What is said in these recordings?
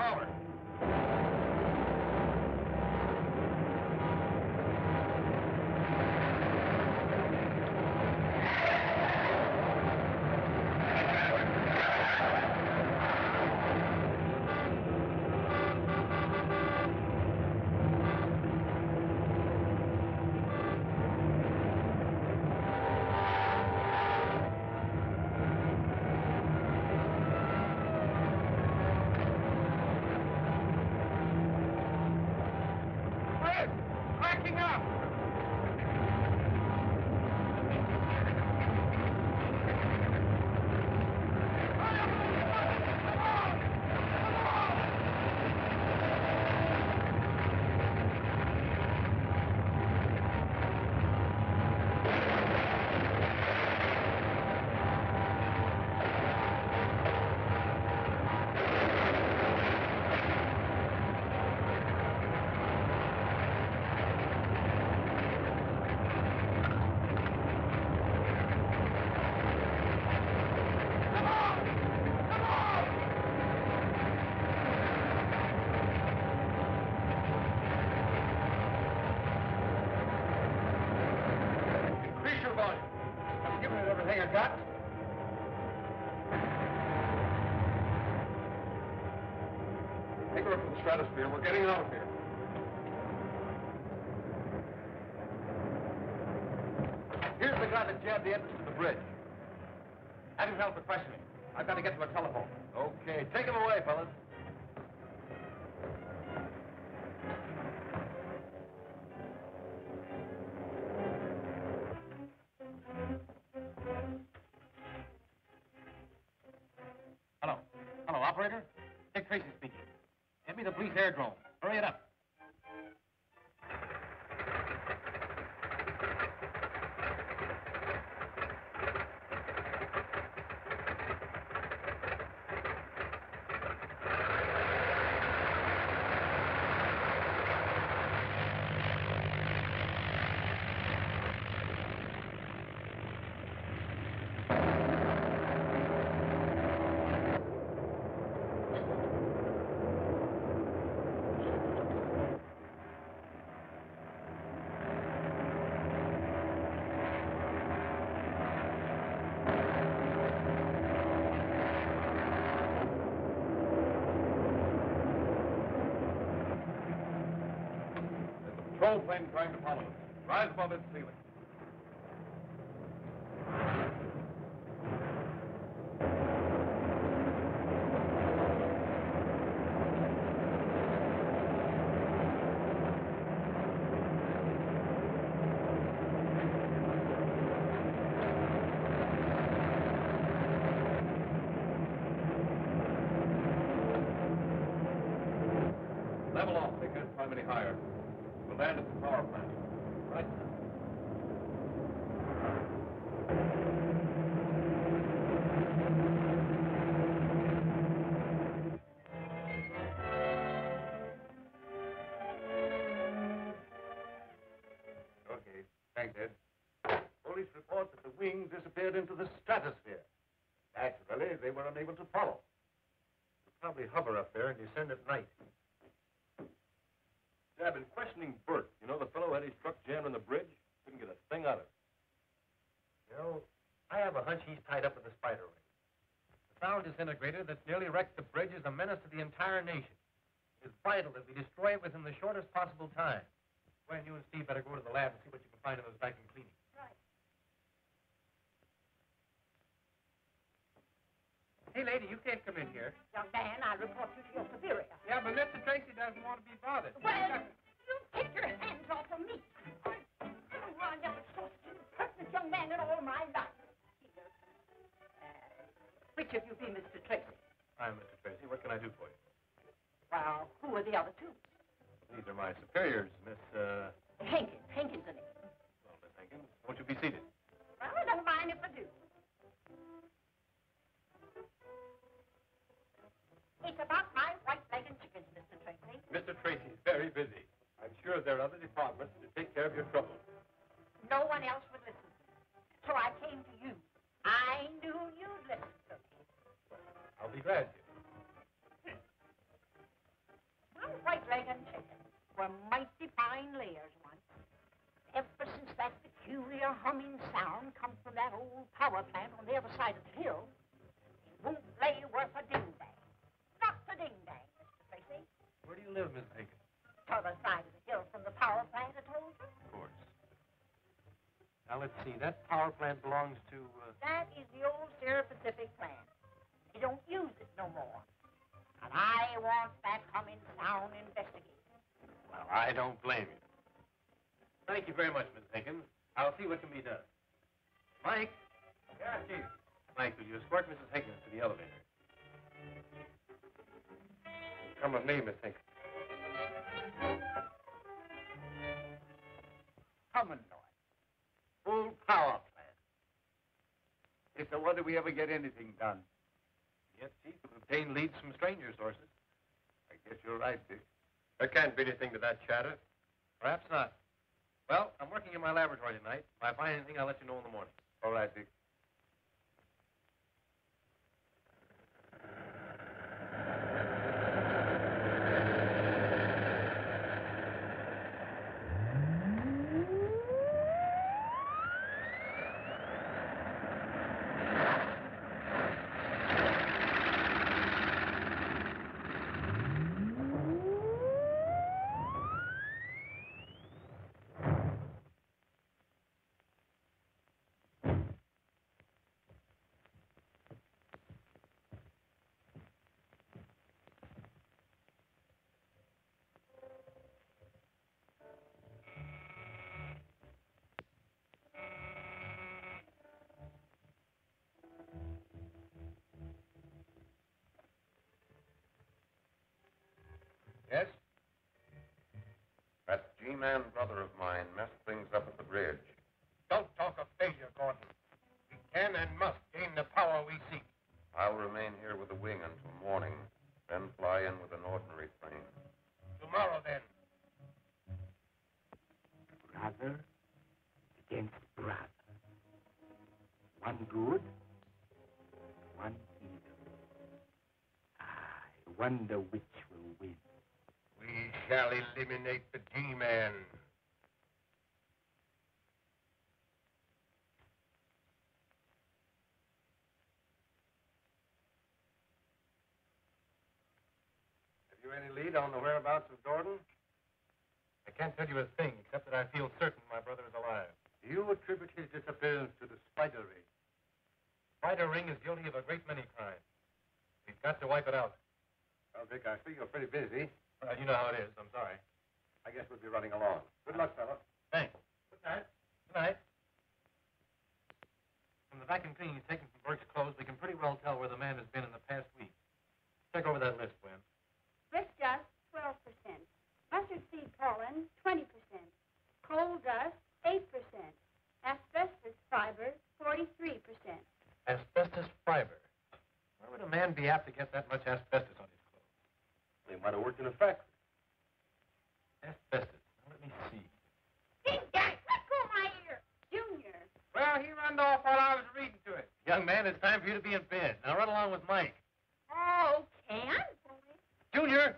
power. up! We're getting out of here. Here's the guy that jabbed the entrance to the bridge. Have him held for questioning. I've got to get to a telephone. Okay, take him away, fellas. Hello. Hello, operator. Dick Tracy airdrome. Hurry it up. Patrol plane trying to follow us. Rise above its ceiling. Level off. They can't climb any higher. At the power plant. Right. Okay. Thanks, Ed. Police report that the wing disappeared into the stratosphere. Naturally, they were unable to follow. You probably hover up there and descend at night. Yeah, I've been questioning Bert. You know, the fellow had his truck jammed on the bridge. Couldn't get a thing out of it. You know, I have a hunch he's tied up with the spider ring. The sound disintegrator that's nearly wrecked the bridge is a menace to the entire nation. It's vital that we destroy it within the shortest possible time. Gwen, you and Steve better go to the lab and see what you can find in those vacuum cleaning. Right. Hey, lady, you can't come in here. Young man, I report you to your superior. Yeah, but Mr. Tracy doesn't want to be bothered. Well, you take your hands off of me. I, never saw such an impertinent young man in all my life. Uh, which of you be Mr. Tracy? I'm Mr. Tracy. What can I do for you? Well, who are the other two? These are my superiors, Miss, uh... Hankins. Hankins and. Well, Miss Hankins, won't you be seated? Well, I don't mind if I do. It's about my Wyandotte chickens, Mr. Tracy. Mr. Tracy's very busy. I'm sure there are other departments to take care of your trouble. No one else Now, let's see. That power plant belongs to, uh... That is the old Sierra Pacific plant. They don't use it no more. And I want that humming sound investigated. Well, I don't blame you. Thank you very much, Miss Hankins. I'll see what can be done. Mike? Yeah, Chief. Mike, will you escort Mrs. Hankins to the elevator? Come with me, Miss Hankins. Common noise. Full power plant. It's a wonder we ever get anything done. Yes, Chief, we've obtained leads from stranger sources. I guess you're right, Dick. There can't be anything to that chatter. Perhaps not. Well, I'm working in my laboratory tonight. If I find anything, I'll let you know in the morning. All right, Dick. Yes? That G-man brother of mine messed things up at the bridge. Don't talk of failure, Gordon. We can and must gain the power we seek. I'll remain here with the wing until morning, then fly in with an ordinary plane. Tomorrow, then. brother against brother. One good, one evil. I wonder which will win. We shall eliminate the G-Man. Have you any lead on the whereabouts of Gordon? I can't tell you a thing, except that I feel certain my brother is alive. Do you attribute his disappearance to the spider ring. Spider Ring is guilty of a great many crimes. We've got to wipe it out. Well, Dick, I see you're pretty busy. Well, you know how it is. I'm sorry. I guess we'll be running along. Good luck, fella. Thanks. Good night. Good night. From the vacuum cleanings taken from Burke's clothes, we can pretty well tell where the man has been in the past week. Check over that list, Gwen. Brick dust, 12%. Mustard seed pollen, 20%. Coal dust, 8%. Asbestos fiber, 43%. Asbestos fiber. Where would a man be apt to get that much asbestos on his clothes? They might have worked in a factory. Asbestos. Now, let me see. Big guy, let go my ear. Junior. Well, he ran off while I was reading to it. Young man, it's time for you to be in bed. Now run along with Mike. Oh, okay, I'm going. Junior!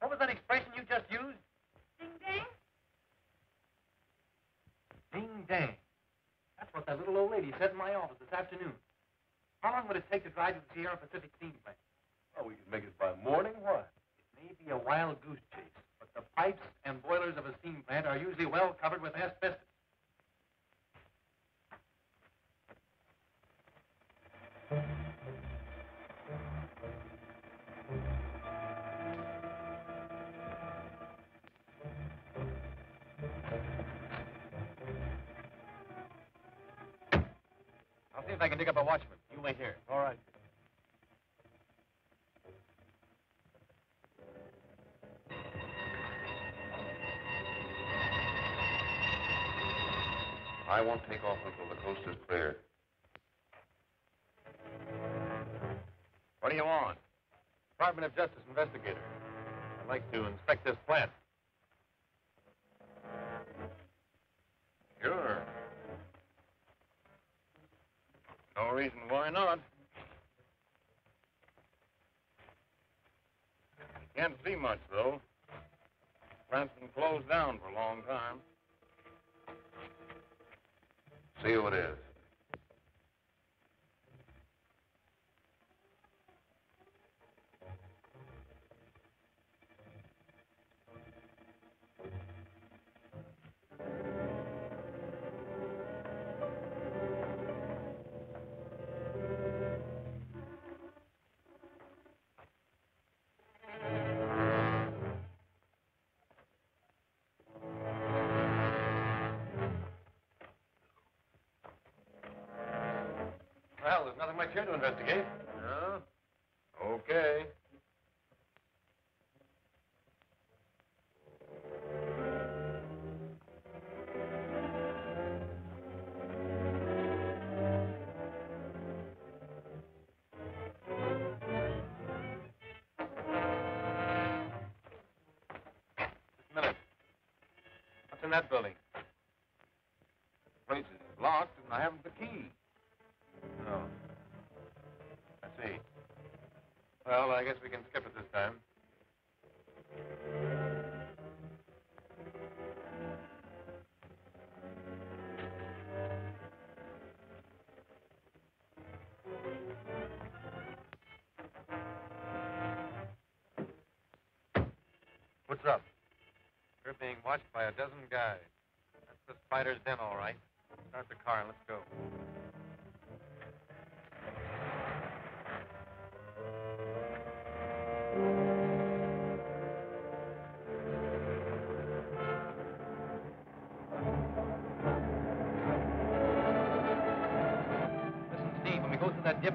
What was that expression you just used? Ding dang. Ding dang. That's what that little old lady said in my office this afternoon. How long would it take to drive to the Sierra Pacific steam plant? Oh, we can make it by morning. Why? It may be a wild goose chase, but the pipes and boilers of a steam plant are usually well covered with asbestos. I'll see if I can dig up a watchman. I won't take off until the coast is clear. What do you want? Department of Justice investigator. I'd like to inspect this plant. Sure. No reason why not. Can't see much, though. Plant's been closed down for a long time. See who it is. Well, there's nothing much here to investigate. No? Okay. Minute. What's in that building? The place is locked, and I haven't the key. I guess we can skip it this time. What's up? We're being watched by a dozen guys. That's the spider's den, all right. Start the car and let's go.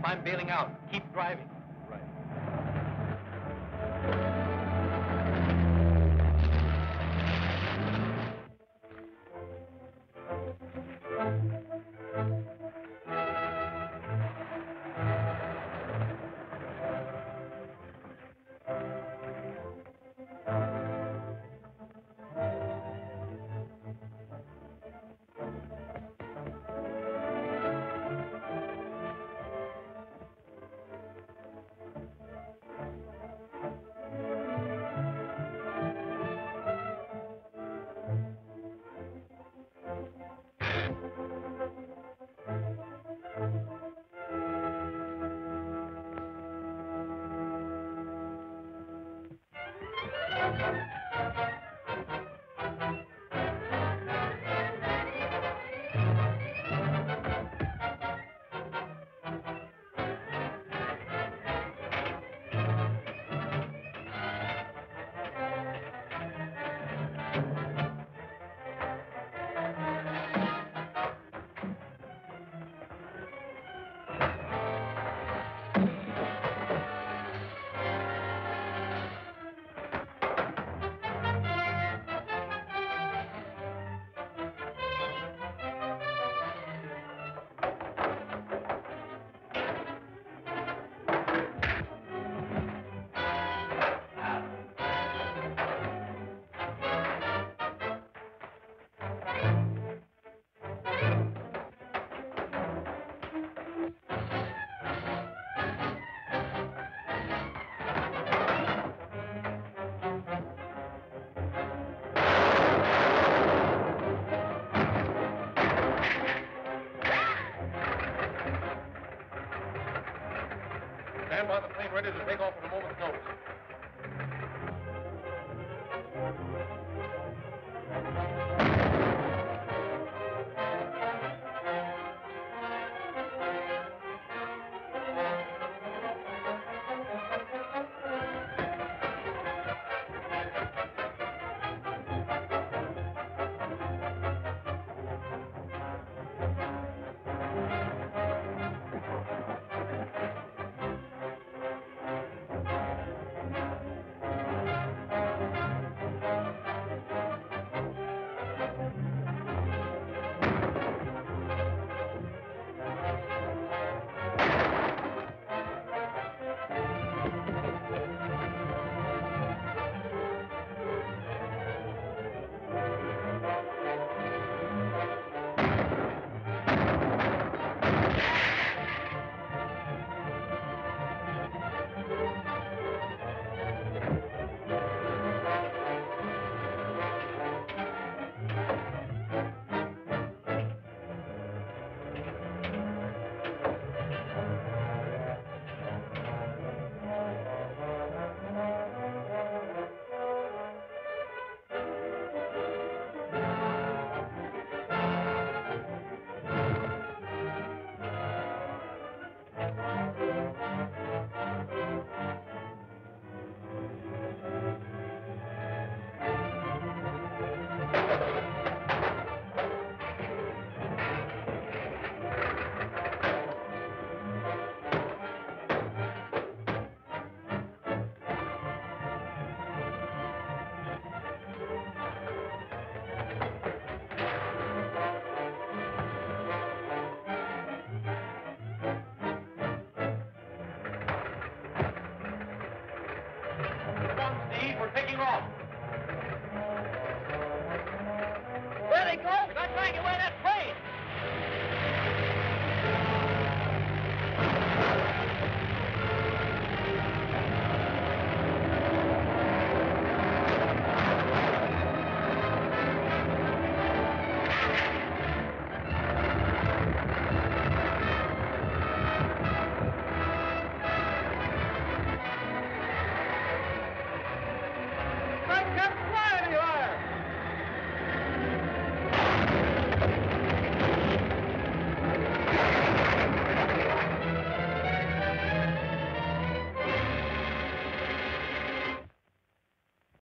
I'm bailing out. Keep driving.